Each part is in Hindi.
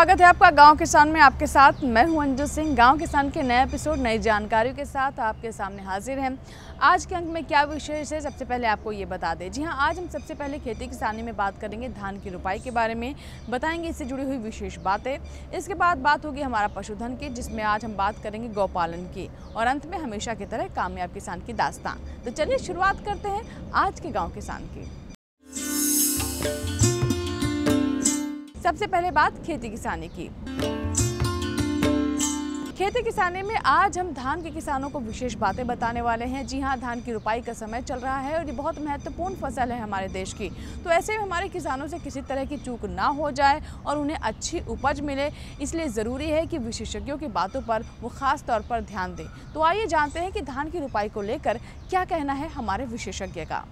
स्वागत है आपका गाँव किसान में आपके साथ। मैं हूँ अंजू सिंह। गाँव किसान के नए एपिसोड, नई जानकारियों के साथ आपके सामने हाजिर हैं। आज के अंक में क्या विशेष है, सबसे पहले आपको ये बता दें। जी हाँ, आज हम सबसे पहले खेती किसानी में बात करेंगे धान की रुपाई के बारे में। बताएँगे इससे जुड़ी हुई विशेष बातें। इसके बाद बात होगी हमारा पशुधन की, जिसमें आज हम बात करेंगे गौपालन की। और अंत में हमेशा की तरह कामयाब किसान की दास्तान तो चलिए शुरुआत करते हैं आज के गाँव किसान की। सबसे पहले बात खेती किसानी की। खेती किसानी में आज हम धान के किसानों को विशेष बातें बताने वाले हैं। जी हाँ धान की रुपाई का समय चल रहा है और ये बहुत महत्वपूर्ण फ़सल है हमारे देश की। तो ऐसे में हमारे किसानों से किसी तरह की चूक ना हो जाए और उन्हें अच्छी उपज मिले। इसलिए ज़रूरी है कि विशेषज्ञों की बातों पर वो खास तौर पर ध्यान दें। तो आइए जानते हैं कि धान की रुपाई को लेकर क्या कहना है हमारे विशेषज्ञ का।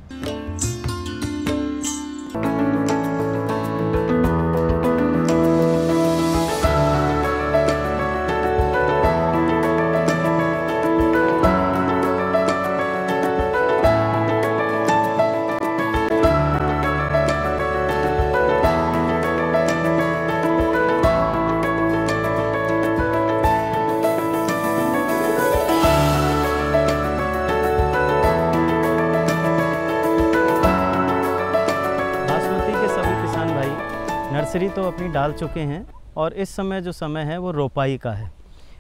अपनी डाल चुके हैं और इस समय जो समय है वो रोपाई का है।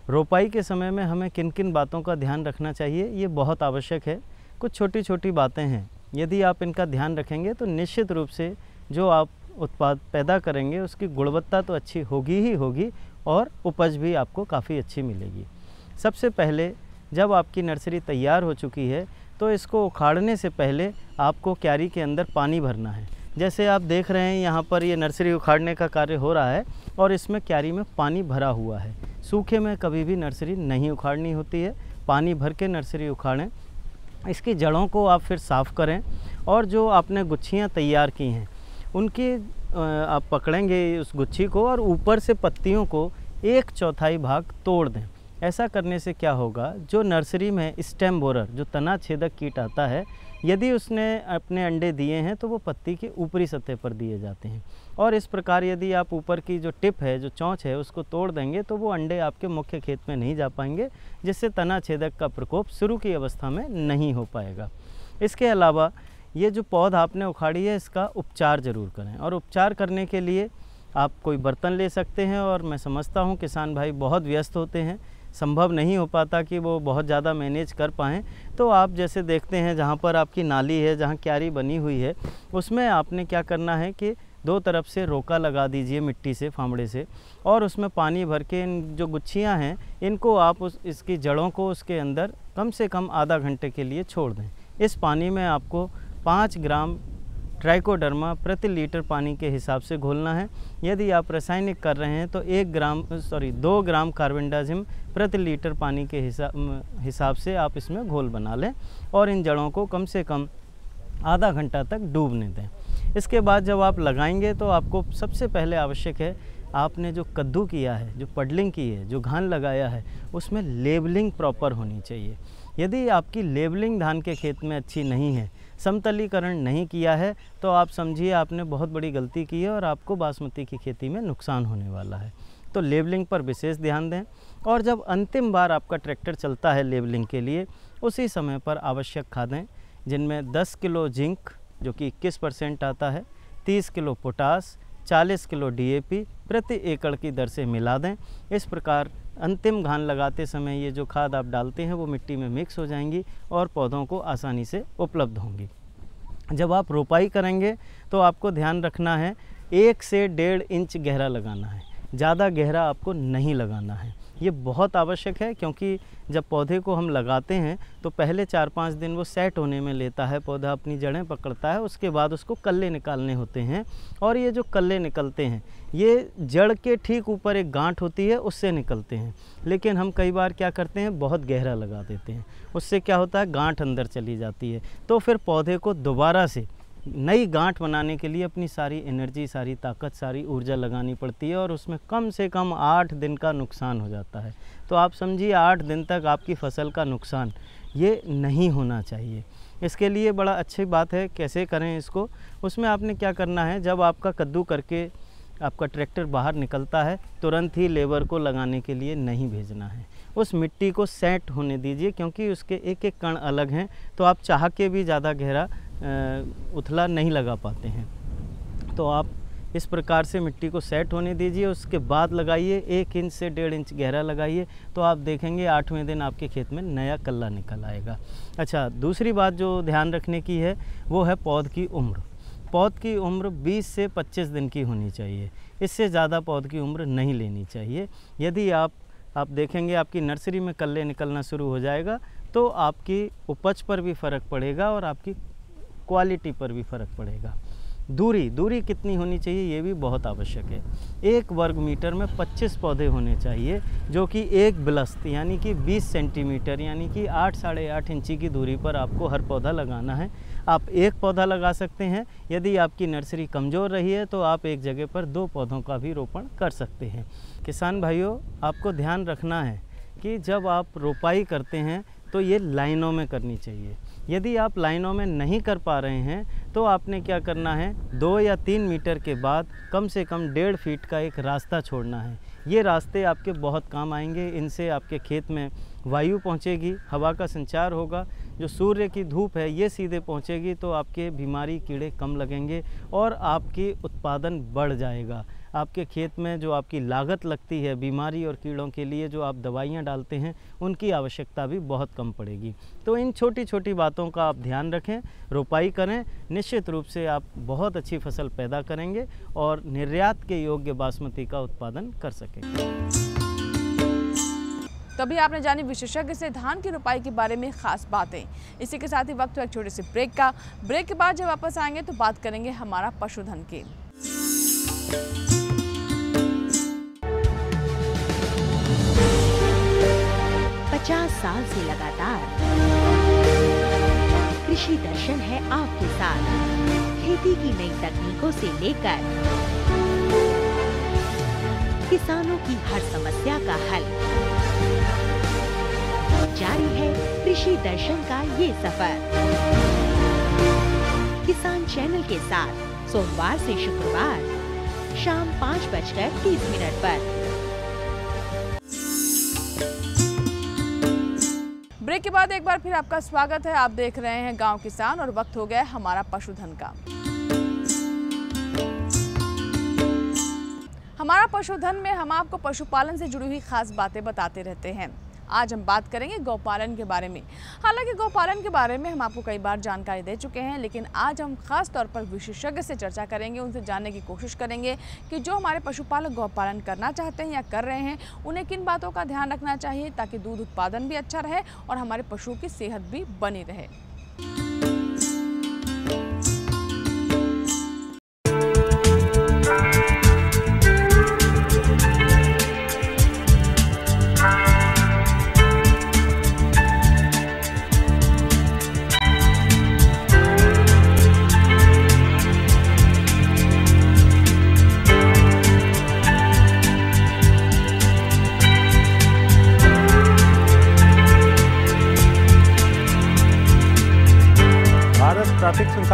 रोपाई के समय में हमें किन किन बातों का ध्यान रखना चाहिए, ये बहुत आवश्यक है। कुछ छोटी छोटी बातें हैं। यदि आप इनका ध्यान रखेंगे तो निश्चित रूप से जो आप उत्पाद पैदा करेंगे, उसकी गुणवत्ता तो अच्छी होगी ही होगी और उपज भी आपको काफ़ी अच्छी मिलेगी। सबसे पहले जब आपकी नर्सरी तैयार हो चुकी है तो इसको उखाड़ने से पहले आपको क्यारी के अंदर पानी भरना है। जैसे आप देख रहे हैं, यहाँ पर ये नर्सरी उखाड़ने का कार्य हो रहा है और इसमें क्यारी में पानी भरा हुआ है। सूखे में कभी भी नर्सरी नहीं उखाड़नी होती है। पानी भर के नर्सरी उखाड़ें। इसकी जड़ों को आप फिर साफ़ करें और जो आपने गुच्छियाँ तैयार की हैं, उनकी आप पकड़ेंगे उस गुच्छी को और ऊपर से पत्तियों को एक चौथाई भाग तोड़ दें। ऐसा करने से क्या होगा? जो नर्सरी में स्टेम बोरर, जो तना छेदक कीट आता है यदि उसने अपने अंडे दिए हैं तो वो पत्ती के ऊपरी सतह पर दिए जाते हैं। और इस प्रकार यदि आप ऊपर की जो टिप है, जो चौंच है, उसको तोड़ देंगे तो वो अंडे आपके मुख्य खेत में नहीं जा पाएँगे, जिससे तना छेदक का प्रकोप शुरू की अवस्था में नहीं हो पाएगा। इसके अलावा ये जो पौध आपने उखाड़ी है, इसका उपचार ज़रूर करें। और उपचार करने के लिए आप कोई बर्तन ले सकते हैं, और मैं समझता हूँ किसान भाई बहुत व्यस्त होते हैं। संभव नहीं हो पाता कि वो बहुत ज़्यादा मैनेज कर पाएँ। तो आप जैसे देखते हैं, जहाँ पर आपकी नाली है, जहाँ क्यारी बनी हुई है, उसमें आपने क्या करना है कि दो तरफ़ से रोका लगा दीजिए मिट्टी से फावड़े से, और उसमें पानी भर के इन जो गुच्छियाँ हैं, इनको आप उस, इसकी जड़ों को उसके अंदर कम से कम आधा घंटे के लिए छोड़ दें। इस पानी में आपको पाँच ग्राम ट्राइकोडर्मा प्रति लीटर पानी के हिसाब से घोलना है। यदि आप रासायनिक कर रहे हैं तो एक ग्राम, सॉरी, दो ग्राम कार्बनडाजिम प्रति लीटर पानी के हिसाब हिसाब से आप इसमें घोल बना लें और इन जड़ों को कम से कम आधा घंटा तक डूबने दें। इसके बाद जब आप लगाएँगे तो आपको सबसे पहले आवश्यक है, आपने जो कद्दू किया है, जो पडलिंग की है, जो घान लगाया है, उसमें लेबलिंग प्रॉपर होनी चाहिए। यदि आपकी लेबलिंग धान के खेत में अच्छी नहीं है समतलीकरण नहीं किया है तो आप समझिए आपने बहुत बड़ी गलती की है और आपको बासमती की खेती में नुकसान होने वाला है। तो लेबलिंग पर विशेष ध्यान दें और जब अंतिम बार आपका ट्रैक्टर चलता है लेबलिंग के लिए, उसी समय पर आवश्यक खादें, जिनमें 10 किलो जिंक, जो कि 21 परसेंट आता है 30 किलो पोटास 40 किलो डीएपी प्रति एकड़ की दर से मिला दें। इस प्रकार अंतिम घान लगाते समय ये जो खाद आप डालते हैं वो मिट्टी में मिक्स हो जाएँगी और पौधों को आसानी से उपलब्ध होंगी। जब आप रोपाई करेंगे तो आपको ध्यान रखना है, एक से डेढ़ इंच गहरा लगाना है। ज़्यादा गहरा आपको नहीं लगाना है। ये बहुत आवश्यक है क्योंकि जब पौधे को हम लगाते हैं तो पहले चार पाँच दिन वो सेट होने में लेता है, पौधा अपनी जड़ें पकड़ता है, उसके बाद उसको कल्ले निकालने होते हैं। और ये जो कल्ले निकलते हैं, ये जड़ के ठीक ऊपर एक गांठ होती है, उससे निकलते हैं। लेकिन हम कई बार क्या करते हैं, बहुत गहरा लगा देते हैं। उससे क्या होता है, गांठ अंदर चली जाती है। तो फिर पौधे को दोबारा से नई गांठ बनाने के लिए अपनी सारी एनर्जी सारी ताकत, सारी ऊर्जा लगानी पड़ती है और उसमें कम से कम आठ दिन का नुकसान हो जाता है। तो आप समझिए, आठ दिन तक आपकी फ़सल का नुकसान ये नहीं होना चाहिए। इसके लिए बड़ा अच्छी बात है, कैसे करें इसको? उसमें आपने क्या करना है, जब आपका कद्दू करके आपका ट्रैक्टर बाहर निकलता है, तुरंत ही लेबर को लगाने के लिए नहीं भेजना है। उस मिट्टी को सेट होने दीजिए, क्योंकि उसके एक एक कण अलग हैं तो आप चाह के भी ज़्यादा गहरा उथला नहीं लगा पाते हैं। तो आप इस प्रकार से मिट्टी को सेट होने दीजिए, उसके बाद लगाइए, एक इंच से डेढ़ इंच गहरा लगाइए तो आप देखेंगे आठवें दिन आपके खेत में नया कल्ला निकल आएगा। अच्छा दूसरी बात जो ध्यान रखने की है, वो है पौध की उम्र। पौध की उम्र 20 से 25 दिन की होनी चाहिए। इससे ज़्यादा पौध की उम्र नहीं लेनी चाहिए। यदि आप आप देखेंगे आपकी नर्सरी में कल्ले निकलना शुरू हो जाएगा तो आपकी उपज पर भी फ़र्क पड़ेगा और आपकी क्वालिटी पर भी फ़र्क पड़ेगा। दूरी दूरी कितनी होनी चाहिए ये भी बहुत आवश्यक है। एक वर्ग मीटर में 25 पौधे होने चाहिए, जो कि एक ब्लस्त, यानी कि 20 सेंटीमीटर, यानी कि आठ, साढ़े आठ इंची की दूरी पर आपको हर पौधा लगाना है। आप एक पौधा लगा सकते हैं, यदि आपकी नर्सरी कमज़ोर रही है तो आप एक जगह पर दो पौधों का भी रोपण कर सकते हैं। किसान भाइयों, आपको ध्यान रखना है कि जब आप रोपाई करते हैं तो ये लाइनों में करनी चाहिए। यदि आप लाइनों में नहीं कर पा रहे हैं तो आपने क्या करना है? दो या तीन मीटर के बाद कम से कम डेढ़ फीट का एक रास्ता छोड़ना है। ये रास्ते आपके बहुत काम आएँगे, इनसे आपके खेत में वायु पहुंचेगी, हवा का संचार होगा, जो सूर्य की धूप है, ये सीधे पहुंचेगी तो आपके बीमारी कीड़े कम लगेंगे और आपकी उत्पादन बढ़ जाएगा। आपके खेत में जो आपकी लागत लगती है बीमारी और कीड़ों के लिए जो आप दवाइयाँ डालते हैं, उनकी आवश्यकता भी बहुत कम पड़ेगी। तो इन छोटी छोटी बातों का आप ध्यान रखें, रोपाई करें, निश्चित रूप से आप बहुत अच्छी फ़सल पैदा करेंगे और निर्यात के योग्य बासमती का उत्पादन कर सकेंगे। तभी आपने जानी विशेषज्ञ से धान की रोपाई के बारे में खास बातें। इसी के साथ ही वक्त एक छोटे से ब्रेक का। ब्रेक के बाद जब वापस आएँगे तो बात करेंगे हमारा पशुधन की। पचास साल से लगातार। कृषि दर्शन है आपके साथ। खेती की नई तकनीकों से लेकर किसानों की हर समस्या का हल। जारी है कृषि दर्शन का ये सफ़र। किसान चैनल के साथ, सोमवार से शुक्रवार, शाम पाँच बजकर तीस मिनट पर। ब्रेक के बाद एक बार फिर आपका स्वागत है। आप देख रहे हैं गाँव किसान और वक्त हो गया हमारा पशुधन का। हमारा पशुधन में हम आपको पशुपालन से जुड़ी हुई खास बातें बताते रहते हैं। आज हम बात करेंगे गौपालन के बारे में। हालाँकि गौपालन के बारे में हम आपको कई बार जानकारी दे चुके हैं, लेकिन आज हम खास तौर पर विशेषज्ञ से चर्चा करेंगे, उनसे जानने की कोशिश करेंगे कि जो हमारे पशुपालक गौपालन करना चाहते हैं या कर रहे हैं, उन्हें किन बातों का ध्यान रखना चाहिए ताकि दूध उत्पादन भी अच्छा रहे और हमारे पशुओं की सेहत भी बनी रहे।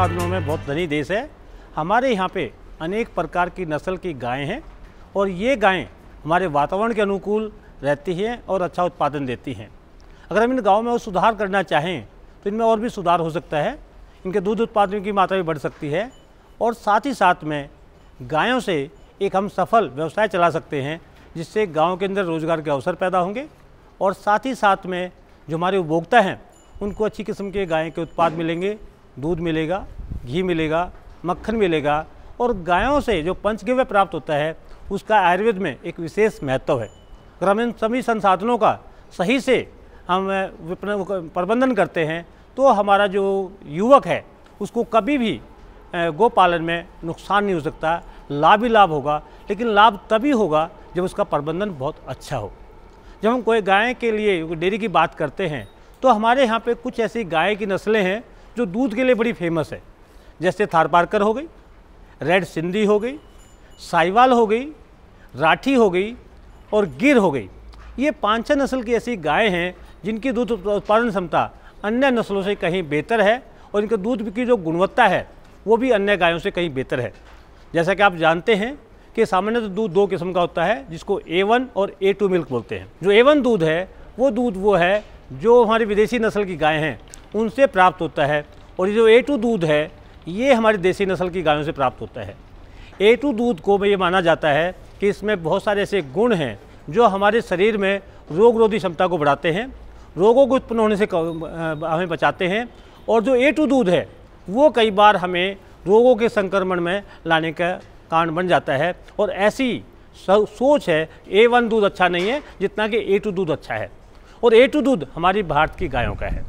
संसाधनों में बहुत धनी देश है। हमारे यहाँ पे अनेक प्रकार की नस्ल की गायें हैं और ये गायें हमारे वातावरण के अनुकूल रहती हैं और अच्छा उत्पादन देती हैं। अगर हम इन गाँव में और सुधार करना चाहें तो इनमें और भी सुधार हो सकता है। इनके दूध उत्पादन की मात्रा भी बढ़ सकती है और साथ ही साथ में गायों से एक हम सफल व्यवसाय चला सकते हैं, जिससे गाँव के अंदर रोज़गार के अवसर पैदा होंगे। और साथ ही साथ में जो हमारे उपभोक्ता हैं, उनको अच्छी किस्म के गाय के उत्पाद मिलेंगे दूध मिलेगा, घी मिलेगा, मक्खन मिलेगा और गायों से जो पंचगव्य प्राप्त होता है, उसका आयुर्वेद में एक विशेष महत्व है। अगर हम इन सभी संसाधनों का सही से हम प्रबंधन करते हैं तो हमारा जो युवक है, उसको कभी भी गोपालन में नुकसान नहीं हो सकता, लाभ ही लाभ होगा, लेकिन लाभ तभी होगा जब उसका प्रबंधन बहुत अच्छा हो। जब हम कोई गाय के लिए डेयरी की बात करते हैं तो हमारे यहाँ पे कुछ ऐसी गाय की नस्लें हैं जो दूध के लिए बड़ी फ़ेमस है। जैसे थारपारकर हो गई, रेड सिंधी हो गई साइवाल हो गई, राठी हो गई और गिर हो गई। ये पाँच छः नस्ल की ऐसी गाय हैं जिनकी दूध उत्पादन क्षमता अन्य नस्लों से कहीं बेहतर है और इनके दूध की जो गुणवत्ता है, वो भी अन्य गायों से कहीं बेहतर है। जैसा कि आप जानते हैं कि सामान्य तो दूध दो किस्म का होता है, जिसको ए वन और ए टू मिल्क बोलते हैं। जो ए वन दूध है, वो दूध वो है जो हमारी विदेशी नस्ल की गायें हैं। उनसे प्राप्त होता है और ये जो ए टू दूध है, ये हमारी देसी नस्ल की गायों से प्राप्त होता है। ए टू दूध को ये माना जाता है कि इसमें बहुत सारे ऐसे गुण हैं जो हमारे शरीर में रोग रोधी क्षमता को बढ़ाते हैं, रोगों को उत्पन्न होने से हमें बचाते हैं और जो ए टू दूध है, वो कई बार हमें रोगों के संक्रमण में लाने का कारण बन जाता है और ऐसी सोच है, ए वन दूध अच्छा नहीं है जितना कि ए टू दूध अच्छा है। और ए टू दूध हमारी भारत की गायों का है।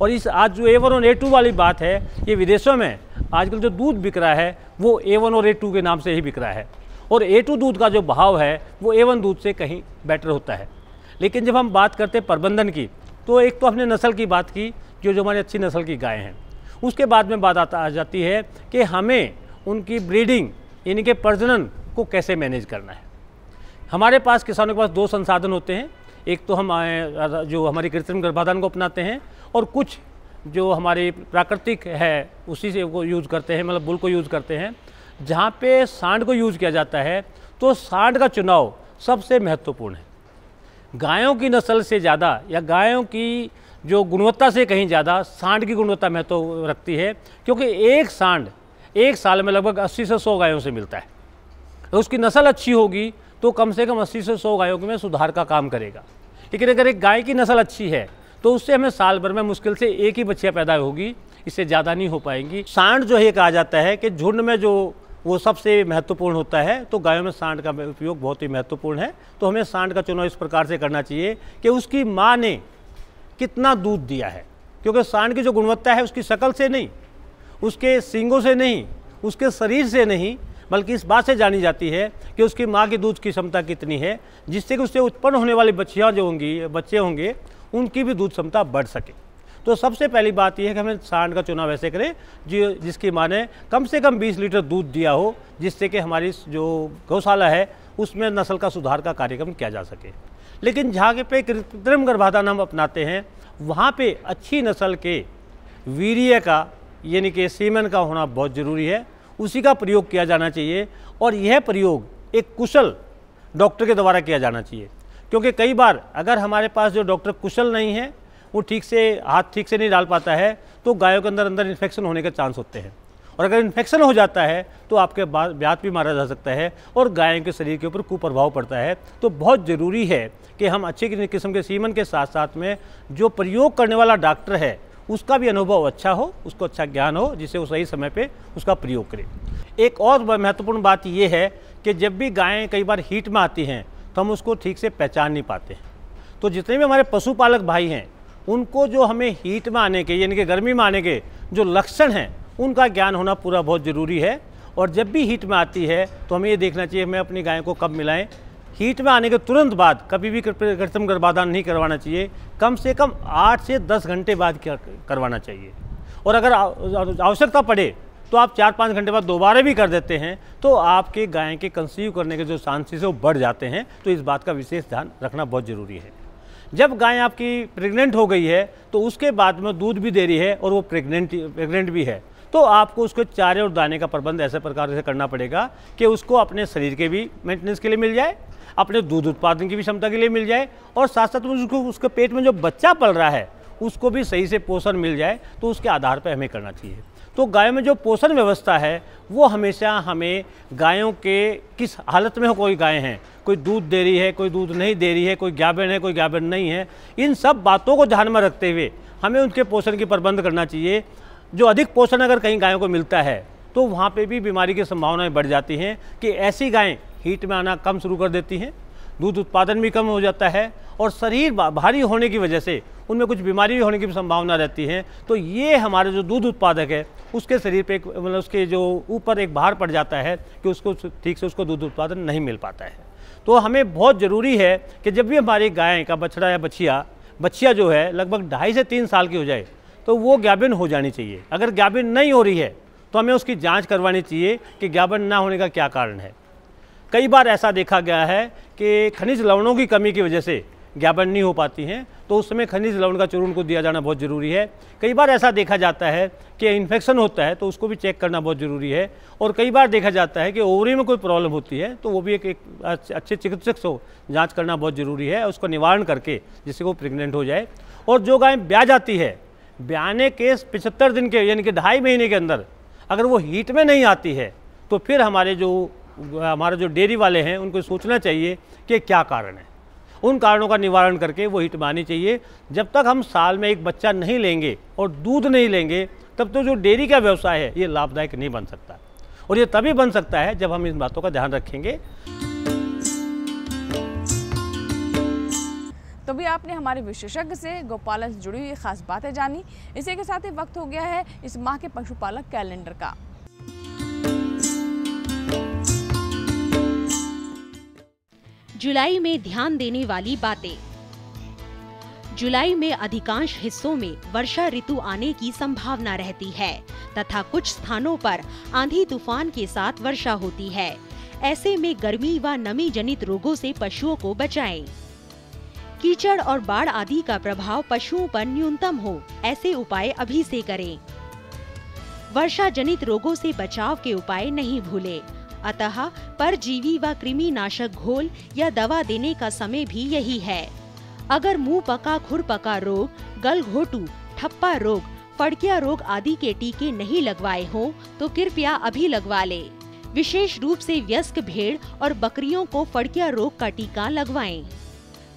और इस आज जो ए वन और ए टू वाली बात है, ये विदेशों में आजकल जो दूध बिक रहा है, वो ए वन और ए टू के नाम से ही बिक रहा है। और ए टू दूध का जो भाव है, वो ए वन दूध से कहीं बेटर होता है। लेकिन जब हम बात करते प्रबंधन की तो एक तो हमने नस्ल की बात की, जो जो हमारी अच्छी नस्ल की गायें हैं। उसके बाद में बात आता आ जाती है कि हमें उनकी ब्रीडिंग यानी कि प्रजनन को कैसे मैनेज करना है। हमारे पास किसानों के पास दो संसाधन होते हैं। एक तो हम जो हमारी कृत्रिम गर्भाधान को अपनाते हैं और कुछ जो हमारी प्राकृतिक है, उसी से वो यूज़ करते हैं मतलब बुल को यूज़ करते हैं। जहाँ पे सांड को यूज़ किया जाता है तो सांड का चुनाव सबसे महत्वपूर्ण है। गायों की नस्ल से ज़्यादा या गायों की जो गुणवत्ता से कहीं ज़्यादा, सांड की गुणवत्ता महत्व रखती है, क्योंकि एक सांड एक साल में लगभग 80 से 100 गायों से मिलता है। उसकी नस्ल अच्छी होगी तो कम से कम 80 से 100 गायों में सुधार का काम करेगा। लेकिन अगर एक गाय की नस्ल अच्छी है तो उससे हमें साल भर में मुश्किल से एक ही बच्चियाँ पैदा होगी, इससे ज़्यादा नहीं हो पाएँगी। सांड जो है कहा जाता है कि झुंड में जो वो सबसे महत्वपूर्ण होता है तो गायों में सांड का उपयोग बहुत ही महत्वपूर्ण है। तो हमें सांड का चुनाव इस प्रकार से करना चाहिए कि उसकी माँ ने कितना दूध दिया है। क्योंकि सांड की जो गुणवत्ता है, उसकी शक्ल से नहीं, उसके सींगों से नहीं, उसके शरीर से नहीं, बल्कि इस बात से जानी जाती है कि उसकी माँ की दूध की क्षमता कितनी है, जिससे कि उससे उत्पन्न होने वाली बच्चियाँ जो होंगी, बच्चे होंगे उनकी भी दूध क्षमता बढ़ सके। तो सबसे पहली बात यह है कि हमें सांड का चुनाव ऐसे करें, जो, जिसकी माँ ने कम से कम 20 लीटर दूध दिया हो, जिससे कि हमारी जो गौशाला है, उसमें नस्ल का सुधार का कार्यक्रम किया जा सके। लेकिन जहाँ पे कृत्रिम गर्भाधान हम अपनाते हैं, वहाँ पे अच्छी नस्ल के वीर्य का, यानी कि सीमन का होना बहुत ज़रूरी है। उसी का प्रयोग किया जाना चाहिए और यह प्रयोग एक कुशल डॉक्टर के द्वारा किया जाना चाहिए। क्योंकि कई बार अगर हमारे पास जो डॉक्टर कुशल नहीं है, वो ठीक से, हाथ ठीक से नहीं डाल पाता है तो गायों के अंदर अंदर इन्फेक्शन होने के चांस होते हैं। और अगर इन्फेक्शन हो जाता है तो आपके ब्यात भी मारा जा सकता है और गायों के शरीर के ऊपर कुप्रभाव पड़ता है। तो बहुत ज़रूरी है कि हम अच्छे किस्म के सीमन के साथ साथ में जो प्रयोग करने वाला डॉक्टर है, उसका भी अनुभव अच्छा हो, उसको अच्छा ज्ञान हो जिससे वो सही समय पे उसका प्रयोग करे। एक और महत्वपूर्ण बात ये है कि जब भी गायें कई बार हीट में आती हैं तो हम उसको ठीक से पहचान नहीं पाते। तो जितने भी हमारे पशुपालक भाई हैं, उनको जो हमें हीट में आने के, यानी कि गर्मी में आने के जो लक्षण हैं, उनका ज्ञान होना पूरा बहुत ज़रूरी है। और जब भी हीट में आती है तो हमें ये देखना चाहिए, हमें अपनी गाय को कब मिलाएँ। हीट में आने के तुरंत बाद, कभी भी कृत्रिम गर्भाधान नहीं करवाना चाहिए। कम से कम आठ से दस घंटे बाद करवाना चाहिए। और अगर आवश्यकता पड़े तो आप चार पाँच घंटे बाद दोबारा भी कर देते हैं तो आपके गाय के कंसीव करने के जो चांसेस है, वो बढ़ जाते हैं। तो इस बात का विशेष ध्यान रखना बहुत ज़रूरी है। जब गाय आपकी प्रेग्नेंट हो गई है तो उसके बाद में दूध भी दे रही है और वो प्रेग्नेंट प्रेग्नेंट भी है। तो आपको उसको चारे और दाने का प्रबंध ऐसे प्रकार से करना पड़ेगा कि उसको अपने शरीर के भी मेंटेनेंस के लिए मिल जाए, अपने दूध उत्पादन की भी क्षमता के लिए मिल जाए और साथ साथ में उसको, उसके पेट में जो बच्चा पल रहा है, उसको भी सही से पोषण मिल जाए तो उसके आधार पर हमें करना चाहिए। तो गायों में जो पोषण व्यवस्था है, वो हमेशा हमें गायों के किस हालत में हो कोई गाय हैं? कोई दूध दे रही है, कोई दूध नहीं दे रही है, कोई ग्याबन है, कोई ग्याबन नहीं है। इन सब बातों को ध्यान में रखते हुए हमें उनके पोषण की प्रबंध करना चाहिए। जो अधिक पोषण अगर कहीं गायों को मिलता है तो वहाँ पे भी बीमारी की संभावनाएँ बढ़ जाती हैं कि ऐसी गायें हीट में आना कम शुरू कर देती हैं। दूध उत्पादन भी कम हो जाता है और शरीर भारी होने की वजह से उनमें कुछ बीमारी भी होने की भी संभावना रहती है। तो ये हमारे जो दूध उत्पादक है, उसके शरीर पे मतलब उसके जो ऊपर एक भार पड़ जाता है कि उसको ठीक से उसको दूध उत्पादन नहीं मिल पाता है। तो हमें बहुत ज़रूरी है कि जब भी हमारी गाय का बछड़ा या बछिया बच्चिया जो है, लगभग ढाई से तीन साल की हो जाए तो वो ग्याबिन हो जानी चाहिए। अगर ग्याबिन नहीं हो रही है तो हमें उसकी जाँच करवानी चाहिए कि ग्याबिन ना होने का क्या कारण है। कई बार ऐसा देखा गया है कि खनिज लवणों की कमी की वजह से ज्ञापन नहीं हो पाती हैं तो उस समय खनिज लवण का चूर्ण को दिया जाना बहुत ज़रूरी है। कई बार ऐसा देखा जाता है कि इन्फेक्शन होता है तो उसको भी चेक करना बहुत ज़रूरी है। और कई बार देखा जाता है कि ओवरी में कोई प्रॉब्लम होती है तो वो भी एक, एक अच्छे चिकित्सक से जाँच करना बहुत ज़रूरी है उसको निवारण करके जिससे वो प्रेग्नेंट हो जाए। और जो गाय ब्याह जाती है ब्याने के पिछहत्तर दिन के यानी कि ढाई महीने के अंदर अगर वो हीट में नहीं आती है तो फिर हमारे जो हमारे जो डेयरी वाले हैं, उनको सोचना चाहिए कि क्या कारण है। उन कारणों का निवारण करके वो हिट में आनी चाहिए। जब तक हम साल में एक बच्चा नहीं लेंगे और दूध नहीं लेंगे, तब तो जो डेयरी का व्यवसाय है, ये लाभदायक नहीं बन सकता। और ये तभी बन सकता है जब हम इन बातों का ध्यान रखेंगे। तो भी आपने हमारे विशेषज्ञ से गोपालन से जुड़ी हुई खास बातें जानी। इसी के साथ ही वक्त हो गया है इस माह के पशुपालक कैलेंडर का। जुलाई में ध्यान देने वाली बातें। जुलाई में अधिकांश हिस्सों में वर्षा ऋतु आने की संभावना रहती है, तथा कुछ स्थानों पर आंधी तूफ़ान के साथ वर्षा होती है। ऐसे में गर्मी व नमी जनित रोगों से पशुओं को बचाएँ। कीचड़ और बाढ़ आदि का प्रभाव पशुओं पर न्यूनतम हो, ऐसे उपाय अभी से करें। वर्षा जनित रोगों से बचाव के उपाय नहीं भूले। अतः परजीवी व कृमि नाशक घोल या दवा देने का समय भी यही है अगर मुँह पका, खुर पका रोग, गल घोटू, ठप्पा रोग, फड़किया रोग आदि के टीके नहीं लगवाए हो तो कृपया अभी लगवा ले विशेष रूप से व्यस्क भेड़ और बकरियों को फड़किया रोग का टीका लगवाएँ।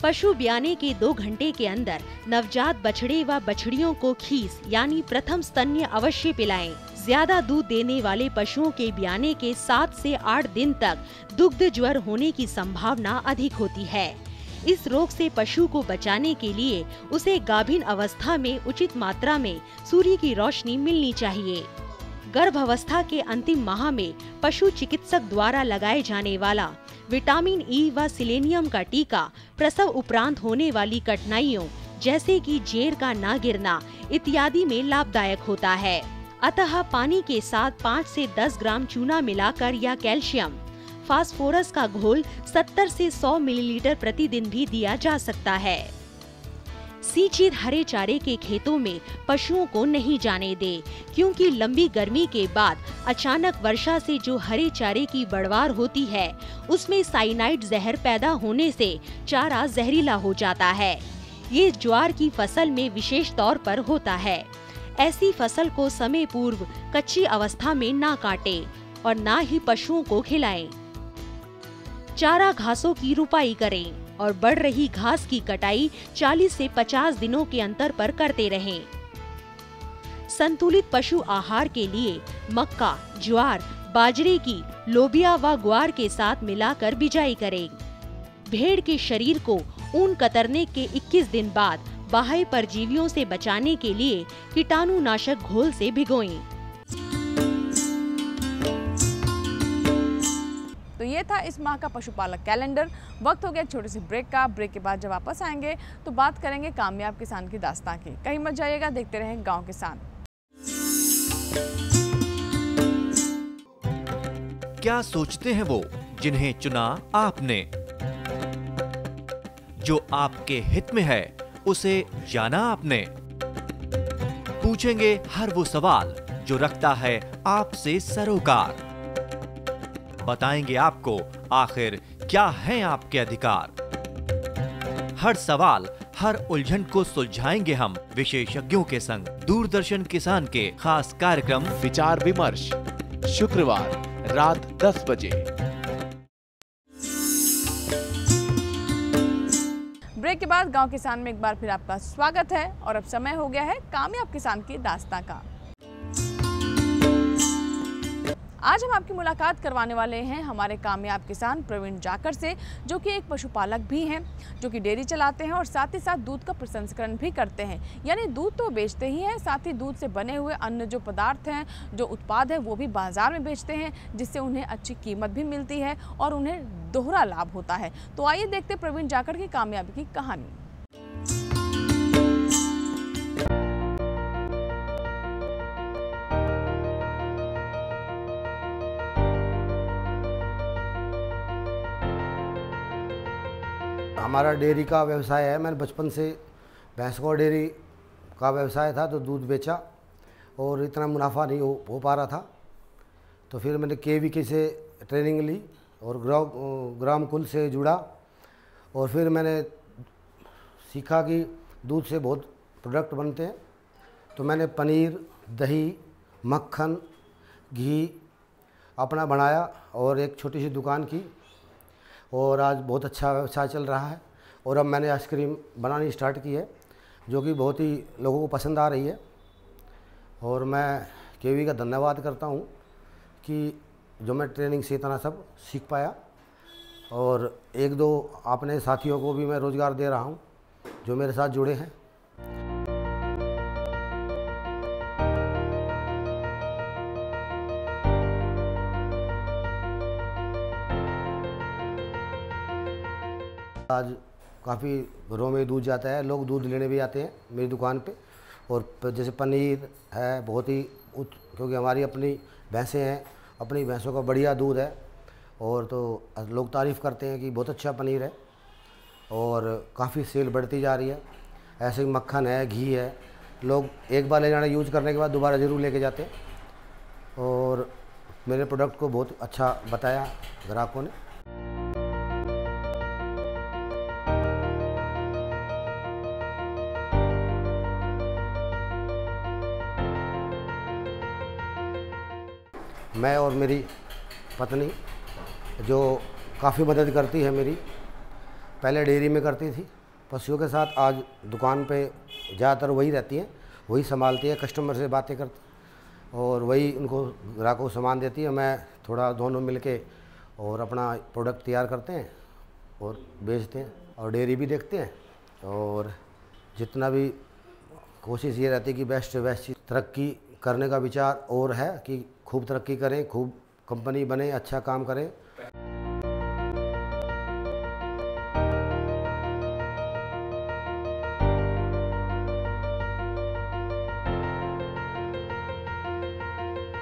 पशु ब्याने के दो घंटे के अंदर नवजात बछड़े व बछड़ियों को खीस, यानी प्रथम स्तन्य अवश्य पिलाएँ। ज़्यादा दूध देने वाले पशुओं के ब्याने के सात से आठ दिन तक दुग्ध ज्वर होने की संभावना अधिक होती है। इस रोग से पशु को बचाने के लिए उसे गाभिन अवस्था में उचित मात्रा में सूर्य की रोशनी मिलनी चाहिए। गर्भ अवस्था के अंतिम माह में पशु चिकित्सक द्वारा लगाए जाने वाला विटामिन ई व सिलेनियम का टीका प्रसव उपरांत होने वाली कठिनाइयों जैसे कि जेर का ना गिरना इत्यादि में लाभदायक होता है। अतः पानी के साथ 5 से 10 ग्राम चूना मिलाकर या कैल्शियम। फास्फोरस का घोल 70 से 100 मिलीलीटर प्रतिदिन भी दिया जा सकता है। सींचित हरे चारे के खेतों में पशुओं को नहीं जाने दे, क्योंकि लंबी गर्मी के बाद अचानक वर्षा से जो हरे चारे की बढ़वार होती है, उसमें साइनाइड जहर पैदा होने से चारा जहरीला हो जाता है। ये ज्वार की फ़सल में विशेष तौर पर होता है। ऐसी फ़सल को समय पूर्व कच्ची अवस्था में ना काटे और ना ही पशुओं को खिलाएँ। चारा घासों की रुपाई करें और बढ़ रही घास की कटाई 40 से 50 दिनों के अंतर पर करते रहें। संतुलित पशु आहार के लिए मक्का, ज्वार, बाजरे की लोबिया व ग्वार के साथ मिलाकर बिजाई करें भेड़ के शरीर को ऊन कतरने के 21 दिन बाद बाह्य परजीवियों से बचाने के लिए कीटाणुनाशक घोल से भिगोएँ। तो ये था इस माह का पशुपालक कैलेंडर। वक्त हो गया एक छोटे से ब्रेक का। ब्रेक के बाद जब वापस आएँगे तो बात करेंगे कामयाब किसान की दास्तां की। कहीं मत जाइएगा देखते रहें गाँव किसान। क्या सोचते हैं वो जिन्हें चुना आपने? जो आपके हित में है। उसे जाना आपने? पूछेंगे हर वो सवाल जो रखता है आपसे सरोकार। बताएँगे आपको आखिर क्या है आपके अधिकार। हर सवाल, हर उलझन को सुलझाएँगे हम विशेषज्ञों के संग। दूरदर्शन किसान के खास कार्यक्रम। विचार विमर्श। शुक्रवार, रात 10 बजे। ब्रेक के बाद गाँव किसान में एक बार फिर आपका स्वागत है और अब समय हो गया है कामयाब किसान की दास्ता का। आज हम आपकी मुलाकात करवाने वाले हैं हमारे कामयाब किसान प्रवीण जाकर से, जो कि एक पशुपालक भी हैं, जो कि डेयरी चलाते हैं और साथ ही साथ दूध का प्रसंस्करण भी करते हैं। यानी दूध तो बेचते ही हैं, साथ ही दूध से बने हुए अन्य जो पदार्थ हैं, जो उत्पाद है, वो भी बाज़ार में बेचते हैं, जिससे उन्हें अच्छी कीमत भी मिलती है और उन्हें दोहरा लाभ होता है। तो आइए देखते प्रवीण जाकर की कामयाबी की कहानी। हमारा डेयरी का व्यवसाय है। मैंने बचपन से भैंस को डेयरी का व्यवसाय था तो दूध बेचा और इतना मुनाफा नहीं हो, हो पा रहा था। तो फिर मैंने के वी के से ट्रेनिंग ली और ग्राम ग्राम कुल से जुड़ा और फिर मैंने सीखा कि दूध से बहुत प्रोडक्ट बनते हैं। तो मैंने पनीर दही मक्खन घी अपना बनाया और एक छोटी सी दुकान की और आज बहुत अच्छा व्यवसाय चल रहा है और अब मैंने आइसक्रीम बनानी स्टार्ट की है, जो कि बहुत ही लोगों को पसंद आ रही है। और मैं केवी का धन्यवाद करता हूँ कि जो मैं ट्रेनिंग से इतना सब सीख पाया और एक दो अपने साथियों को भी मैं रोज़गार दे रहा हूँ, जो मेरे साथ जुड़े हैं। काफ़ी घरों में दूध जाता है, लोग दूध लेने भी आते हैं मेरी दुकान पे। और जैसे पनीर है, बहुत ही उच्च, क्योंकि हमारी अपनी भैंसें हैं, अपनी भैंसों का बढ़िया दूध है। और तो लोग तारीफ़ करते हैं कि बहुत अच्छा पनीर है और काफ़ी सेल बढ़ती जा रही है। ऐसे ही मक्खन है, घी है, लोग एक बार ले जाना, यूज़ करने के बाद दोबारा ज़रूर लेके जाते हैं। और मेरे प्रोडक्ट को बहुत अच्छा बताया ग्राहकों ने। मैं और मेरी पत्नी, जो काफ़ी मदद करती है मेरी, पहले डेयरी में करती थी, पशुओं के साथ आज दुकान पे ज़्यादातर वही रहती हैं, वही संभालती है कस्टमर से बातें करती और वही उनको ग्राहकों को सामान देती है। मैं थोड़ा दोनों मिल के और अपना प्रोडक्ट तैयार करते हैं और बेचते हैं और डेयरी भी देखते हैं और जितना भी कोशिश ये रहती है कि बेस्ट से बेस्ट तरक्की करने का विचार और है कि खूब तरक्की करें, खूब कंपनी बने अच्छा काम करें।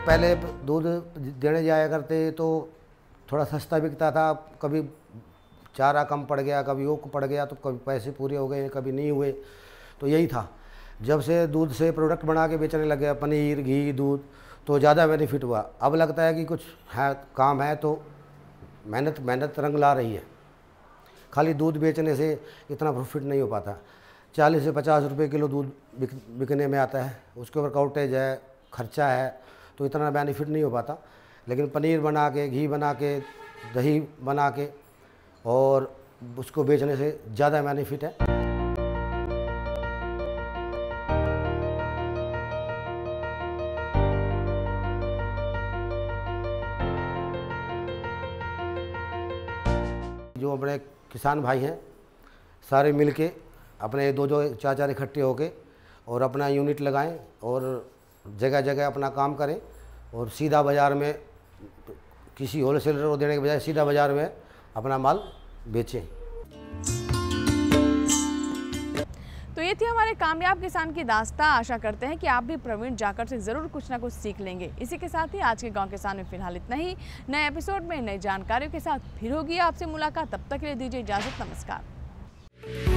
पहले दूध देने जाया करते तो थोड़ा सस्ता बिकता था, कभी चारा कम पड़ गया, कभी वो पड़ गया तो कभी पैसे पूरे हो गए, कभी नहीं हुए तो यही था। जब से दूध से प्रोडक्ट बना के बेचने लग गया, पनीर, घी, दूध तो ज़्यादा बेनिफिट हुआ। अब लगता है कि कुछ है, काम है तो मेहनत मेहनत रंग ला रही है। खाली दूध बेचने से इतना प्रॉफिट नहीं हो पाता। चालीस से पचास रुपये किलो दूध बिक, बिकने में आता है। उसके ऊपर काउटेज है, खर्चा है तो इतना बेनिफिट नहीं हो पाता। लेकिन पनीर बना के, घी बना के, दही बना के और उसको बेचने से ज़्यादा बेनिफिट है। किसान भाई हैं, सारे मिल के अपने दो दो चार चार इकट्ठे होके और अपना यूनिट लगाएँ और जगह जगह अपना काम करें और सीधा बाज़ार में किसी होलसेलर को देने के बजाय सीधा बाज़ार में अपना माल बेचें। ये थी हमारे कामयाब किसान की दास्ता। आशा करते हैं कि आप भी प्रवीण जाकर से ज़रूर कुछ ना कुछ सीख लेंगे। इसी के साथ ही आज के गाँव किसान में फ़िलहाल इतना ही। नए एपिसोड में नई जानकारियों के साथ फिर होगी आपसे मुलाकात। तब तक के लिए दीजिए इजाज़त। नमस्कार।